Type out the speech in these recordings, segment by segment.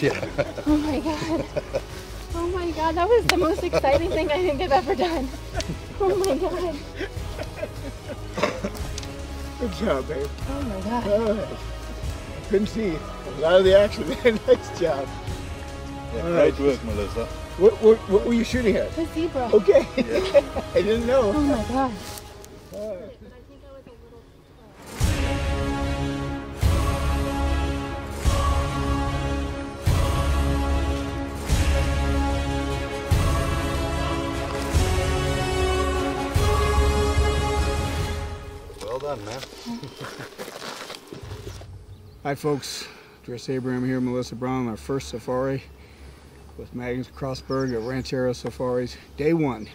Yeah. Oh my god. Oh my god, that was the most exciting thing I think I've ever done. Oh my god. Good job, babe. Oh my god. All right. Couldn't see a lot of the action there. nice job. yeah All great right. work, Melissa. What, what, what were you shooting at? The zebra. Okay. I didn't know. Oh my god. Well done, man. Hi folks, Dress Abraham here, Melissa Brown, our first safari with Magnus Crossberg at Ranchero Safaris, day one.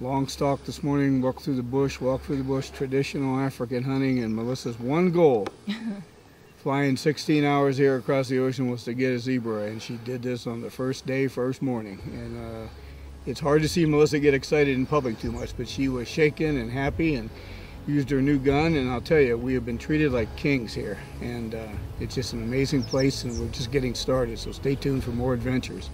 Long stalk this morning, walk through the bush, walk through the bush, traditional African hunting, and Melissa's one goal, flying 16 hours here across the ocean was to get a zebra, and she did this on the first day, first morning. And uh, it's hard to see Melissa get excited in public too much, but she was shaken and happy and used our new gun and I'll tell you we have been treated like kings here. And uh, it's just an amazing place and we're just getting started so stay tuned for more adventures